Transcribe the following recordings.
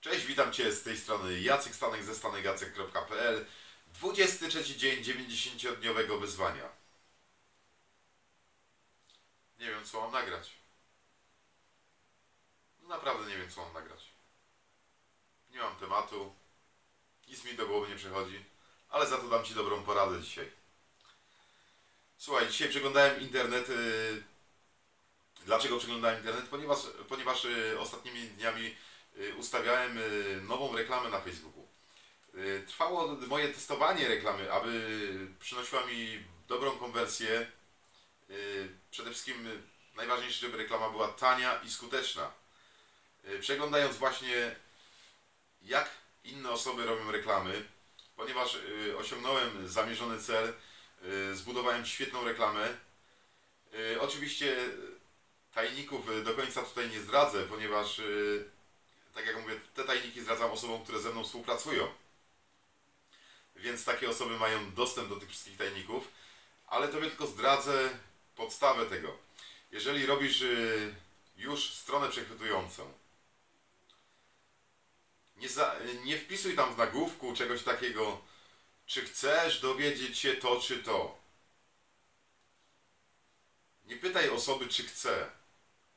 Cześć, witam Cię z tej strony Jacek Stanek ze stanegacek.pl 23 dzień 90-dniowego wyzwania. Nie wiem co mam nagrać. Naprawdę nie wiem co mam nagrać. Nie mam tematu. Nic mi do głowy nie przychodzi. Ale za to dam Ci dobrą poradę dzisiaj. Słuchaj, dzisiaj przeglądałem internet. Dlaczego przeglądałem internet? Ponieważ, ponieważ yy, ostatnimi dniami ustawiałem yy, nową reklamę na Facebooku. Yy, Trwało moje testowanie reklamy, aby przynosiła mi dobrą konwersję. Przede wszystkim najważniejsze, żeby reklama była tania i skuteczna. Przeglądając właśnie jak inne osoby robią reklamy, ponieważ osiągnąłem zamierzony cel, zbudowałem świetną reklamę. Oczywiście tajników y, do końca tutaj nie zdradzę, ponieważ y, tak jak mówię, te tajniki zdradzam osobom, które ze mną współpracują. Więc takie osoby mają dostęp do tych wszystkich tajników, ale tobie tylko zdradzę podstawę tego. Jeżeli robisz y, już stronę przechwytującą, nie, za, nie wpisuj tam w nagłówku czegoś takiego, czy chcesz dowiedzieć się to czy to. Nie pytaj osoby, czy chce,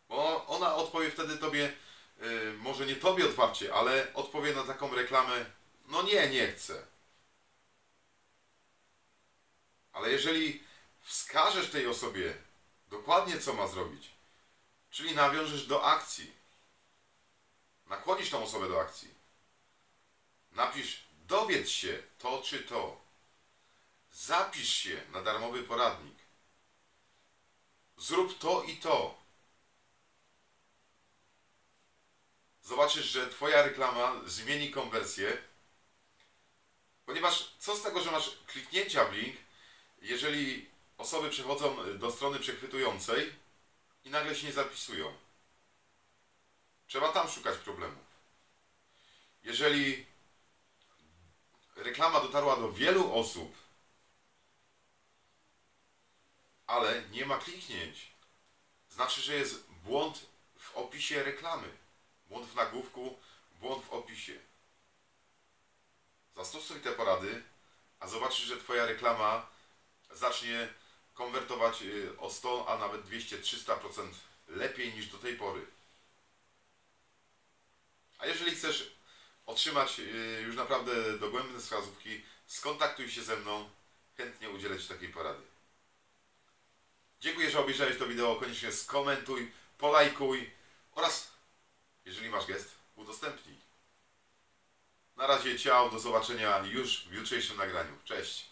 bo ona odpowie wtedy tobie, y, może nie tobie otwarcie, ale odpowie na taką reklamę, no nie, nie chcę. Ale jeżeli wskażesz tej osobie dokładnie, co ma zrobić, czyli nawiążesz do akcji, nakłonisz tą osobę do akcji, napisz, dowiedz się to czy to, zapisz się na darmowy poradnik, zrób to i to. Zobaczysz, że Twoja reklama zmieni konwersję, ponieważ co z tego, że masz kliknięcia w link, jeżeli osoby przechodzą do strony przechwytującej i nagle się nie zapisują. Trzeba tam szukać problemów. Jeżeli reklama dotarła do wielu osób, ale nie ma kliknięć, znaczy, że jest błąd w opisie reklamy, błąd w nagłówku, błąd w opisie. Zastosuj te porady, a zobaczysz, że Twoja reklama zacznie konwertować y, o 100, a nawet 200-300% lepiej niż do tej pory. A jeżeli chcesz otrzymać y, już naprawdę dogłębne wskazówki, skontaktuj się ze mną, chętnie udzielę Ci takiej porady. Dziękuję, że obejrzałeś to wideo. Koniecznie skomentuj, polajkuj oraz, jeżeli masz gest, udostępnij. Na razie ciao, do zobaczenia już w jutrzejszym nagraniu. Cześć!